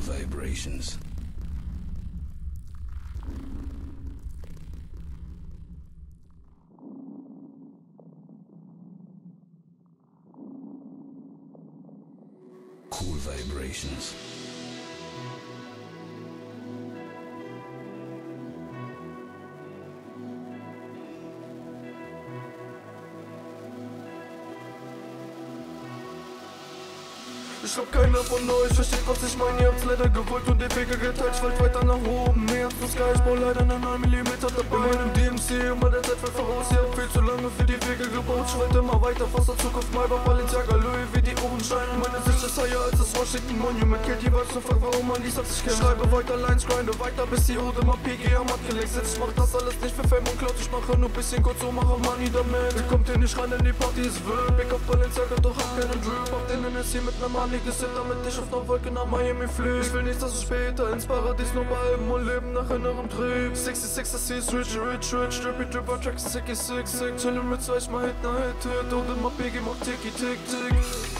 vibrations. Cool vibrations. Ich glaub keiner von euch versteht, was ich meine. Ihr habt's leider gewollt und die Wege geteilt. Ich wollt weiter nach oben. Mehr als Sky, ich bau leider einen 9 mm dabei. In meinem DMC immer der Zeit fällt voraus. Ihr habt viel zu lange für die Wege gebaut. Ich immer weiter, fast der Zukunft. Maybach, Balenciaga, Louis als das Washington Monument. Killt jeweils nur fragt, warum man dies hat sich kennt. Schreibe weiter Lines, grinde weiter, bis die Ode mal PG am Matt gelegt sitzt. Ich mach das alles nicht für Fame und Cloud. Ich mache nur bisschen kurz so, mache Money damit. Ihr kommt hier nicht rein, denn die Party ist wild. Big auf Balenciaga, doch hab keinen Drip. Hab den NSC mit ner Money gesit, damit ich auf ner Wolke nach Miami flieg. Ich will nicht, dass ich später ins Paradies nur bleiben und leben nach innerem Trieb. 66, das ist rich, rich, rich, drippy, dripper, tracks, sicky, sick, sick. Chillin' mit zwei, ich mach Hit, na Hit, Hit. Und immer Biggie, mach Ticky, Tick, Tick.